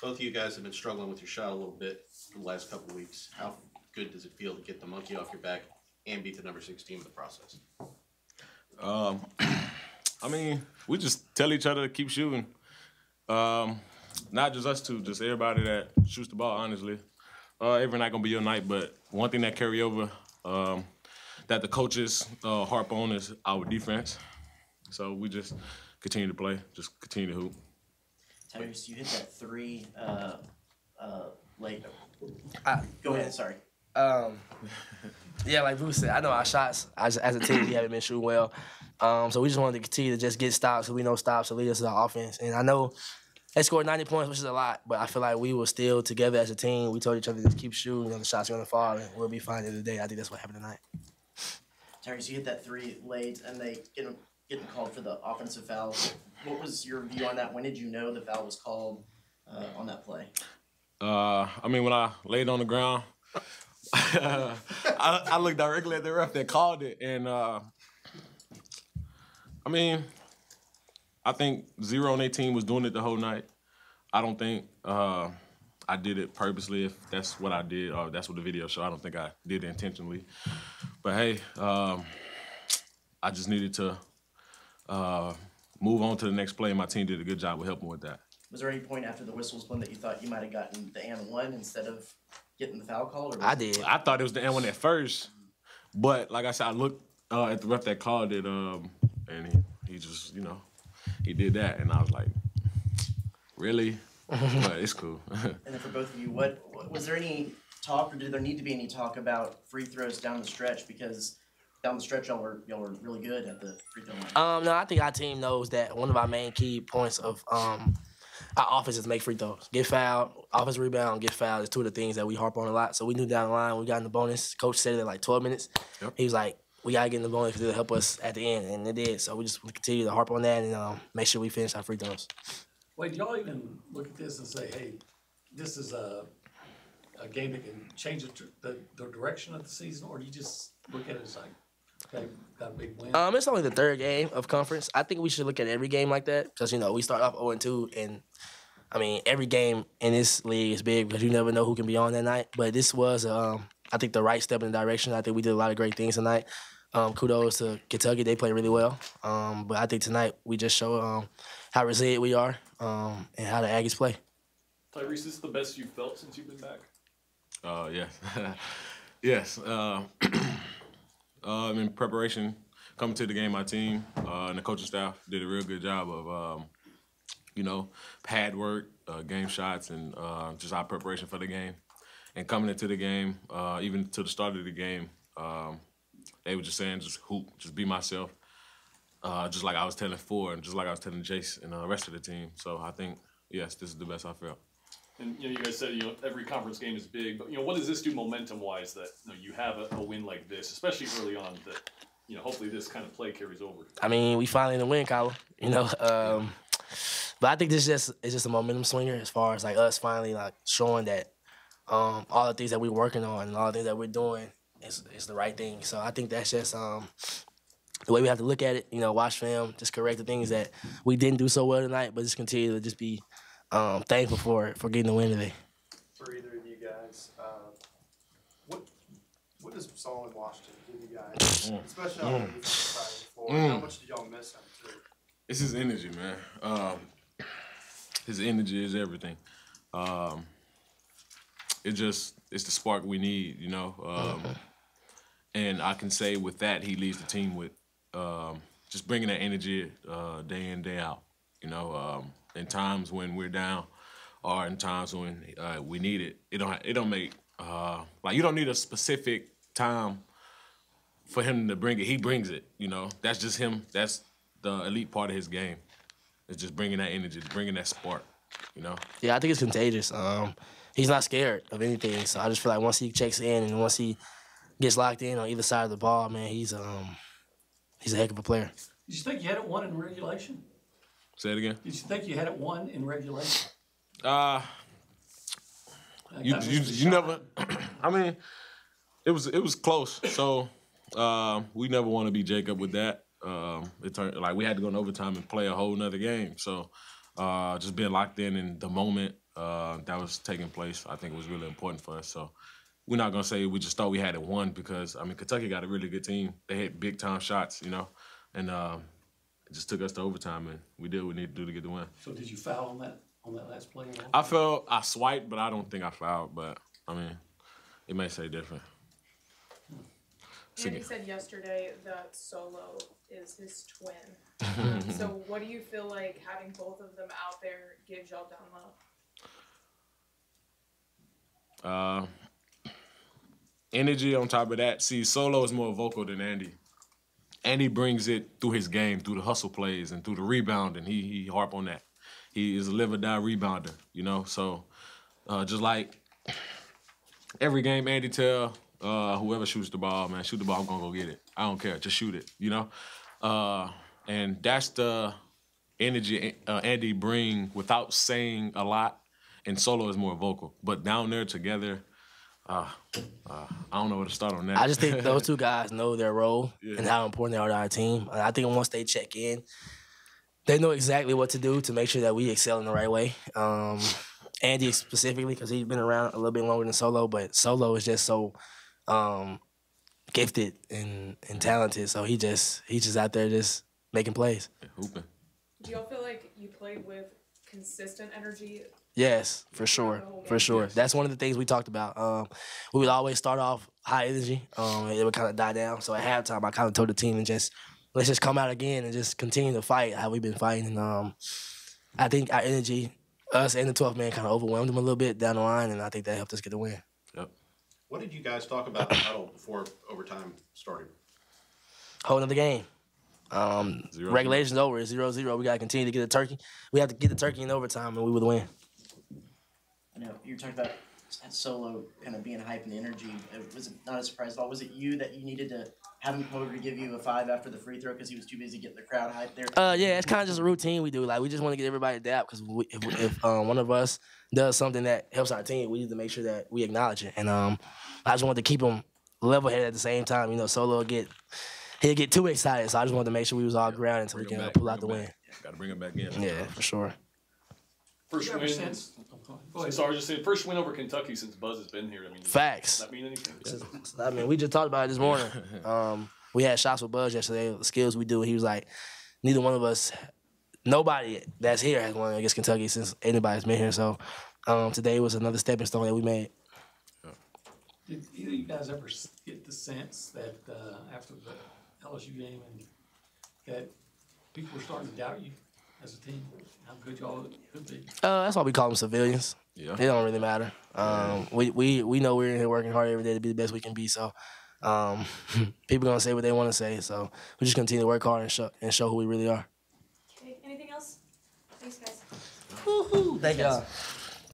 Both of you guys have been struggling with your shot a little bit the last couple weeks. How good does it feel to get the monkey off your back and beat the number six team in the process? Um, I mean, we just tell each other to keep shooting. Um, not just us two, just everybody that shoots the ball. Honestly, uh, every night gonna be your night. But one thing that carry over um, that the coaches uh, harp on is our defense. So we just continue to play, just continue to hoop. Tyrece, you hit that three uh, uh, late. I- Go ahead. Sorry. Um, yeah, like Bruce said, I know our shots as, as a team we haven't been shooting well. Um, so we just wanted to continue to just get stops so we know stops to lead us to our offense. And I know they scored 90 points, which is a lot, but I feel like we were still together as a team. We told each other to keep shooting, and the shots are gonna fall, and we'll be fine at the day. I think that's what happened tonight. Tyrece, you hit that three late, and they get getting called for the offensive foul. What was your view on that? When did you know the foul was called uh, on that play? Uh, I mean, when I laid on the ground, I, I looked directly at the ref that called it, and uh, I mean, I think zero on 18 was doing it the whole night. I don't think uh, I did it purposely. If that's what I did, or that's what the video showed, I don't think I did it intentionally. But hey, um, I just needed to uh, move on to the next play. and My team did a good job with helping with that. Was there any point after the whistle was blown that you thought you might have gotten the and one instead of getting the foul call? Or I did. I thought it was the N one at first, but like I said, I looked uh, at the ref that called it, um, and he, he just, you know, he did that, and I was like, really? but it's cool. And then for both of you, what what- was there any talk, or did there need to be any talk about free throws down the stretch? Because down the stretch, y'all were y'all were really good at the free throw line. Um, no, I think our team knows that one of our main key points of um our offense is make free throws, get fouled, offense rebound, get fouled. It's two of the things that we harp on a lot. So we knew down the line we got in the bonus. Coach said it at like 12 minutes. Yep. He was like, "We gotta get in the bonus because it'll help us at the end," and it did. So we just continue to harp on that and um, make sure we finish our free throws. Wait, y'all even look at this and say, hey, this is a, a game that can change the, the, the direction of the season, or do you just look at it as like, okay, got a big win? Um, it's only the third game of conference. I think we should look at every game like that because you know we start off 0 and 2, and I mean every game in this league is big because you never know who can be on that night. But this was, um, I think, the right step in the direction. I think we did a lot of great things tonight. Um, kudos to Kentucky; they played really well. Um, but I think tonight we just show um, how resilient we are um, and how the Aggies play. Tyrece, this is the best you've felt since you've been back. Uh, yes, yes. Uh, um, in preparation, coming to the game, my team uh, and the coaching staff did a real good job of, um, you know, pad work, uh, game shots, and uh, just our preparation for the game. And coming into the game, uh, even to the start of the game, um, they were just saying, just hoop, just be myself. Uh, just like I was telling Ford, and just like I was telling Jace and the rest of the team. So I think, yes, this is the best I felt. And you know, you guys said you know every conference game is big, but you know, what does this do momentum-wise that you, know, you have a, a win like this, especially early on? That you know, hopefully this kind of play carries over. I mean, we finally in the win column, you know. Um, but I think this just it's just a momentum swinger as far as like us finally like showing that um, all the things that we're working on and all the things that we're doing is is the right thing. So I think that's just um, the way we have to look at it. You know, watch film, just correct the things that we didn't do so well tonight, but just continue to just be um, thankful for for getting the win today. for either of you guys. Uh, what what does Solomon Washington give you guys, especially on the defensive side the floor? How much do y'all miss him too? It's his energy, man. Um, his energy is everything. Um, it just it's the spark we need, you know. Um, and I can say with that, he leads the team with um, just bringing that energy uh, day in day out. You know, um, in times when we're down, or in times when uh, we need it, it don't it don't make uh, like you don't need a specific time for him to bring it. He brings it. You know, that's just him. That's the elite part of his game. It's just bringing that energy, bringing that spark. You know. Yeah, I think it's contagious. Um, he's not scared of anything. So I just feel like once he checks in and once he gets locked in on either side of the ball, man, he's um he's a heck of a player. Did you think you had it won in regulation? Say it again. Did you think you had it won in regulation? Uh you you, you never. I mean, it was it was close. So um, we never want to be Jacob with that. Um, it turned like we had to go in overtime and play a whole nother game. So uh, just being locked in in the moment, uh, that was taking place. I think it was really important for us. So we're not gonna say we just thought we had it won because I mean Kentucky got a really good team. They hit big time shots, you know, and um, it just took us to overtime, and we did what we needed to do to get the win. So did you foul on that, on that last play? at? I felt I swiped, but I don't think I fouled. But I mean, it may say different. Andy said yesterday that Solo is his twin. So what do you feel like having both of them out there gives y'all down low? Uh, energy on top of that. See, Solo is more vocal than Andy. Andy brings it through his game, through the hustle plays and through the rebounding. He he harp on that. He is a live or die rebounder, you know. So uh, just like every game, Andy tell uh, whoever shoots the ball, man, shoot the ball. I'm gonna go get it. I don't care. Just shoot it, you know. Uh, and that's the energy uh, Andy bring without saying a lot. And Solo is more vocal, but down there together, uh, uh, I don't know where to start on that. I just think those two guys know their role Yeah. and how important they are to our team. And I think once they check in, they know exactly what to do to make sure that we excel in the right way. Um, Andy specifically, because he's been around a little bit longer than Solo, but Solo is just so um, gifted and, and talented. So he just he's just out there just making plays. hooping. Do y'all feel like you played with consistent energy? Yes, for sure, for sure. That's one of the things we talked about. Um, we would always start off high energy, um, and it would kind of die down. So at halftime, I kind of told the team and just let's just come out again and just continue to fight how we've been fighting. And um, I think our energy, us and the 12th man, kind of overwhelmed them a little bit down the line, and I think that helped us get the win. Yep. What did you guys talk about in the huddle before overtime started? Whole another game. Um, Zero. regulation's over. It's zero zero. We gotta continue to get the turkey. We have to get the turkey in overtime, and we would win. I know you talked about Solo kind of being hype and the energy. It Was it not a surprise at all? Was it you that you needed to have him come over to give you a five after the free throw because he was too busy getting the crowd hyped there? Uh, yeah, it's kind of just a routine we do. Like we just want to get everybody to dap because if, if um, one of us does something that helps our team, we need to make sure that we acknowledge it. And um, I just wanted to keep them level headed at the same time. You know, Solo get he'll get too excited, so I just wanted to make sure we was all grounded so we can back, pull out the bring win. Got to bring him back in. Yeah, for sure. First You win. sense- oh, go ahead. Go ahead. So I was just saying, first win over Kentucky since Buzz has been here. I mean, does Facts. that mean anything? I mean, we just talked about it this morning. Um, we had shots with Buzz yesterday. The skills we do. He was like, neither one of us, nobody that's here has won against Kentucky since anybody's been here. So um, today was another stepping stone that we made. Did either of you guys ever get the sense that uh, after the LSU game and that people were starting to doubt you as a team, how good y'all could be? Uh, that's why we call them civilians. Yeah. It don't really matter. Um, we, we we know we're in here working hard every day to be the best we can be. So um, people gonna say what they want to say. So we just continue to work hard and show and show who we really are. Okay, anything else? Thanks, guys. Thank y'all.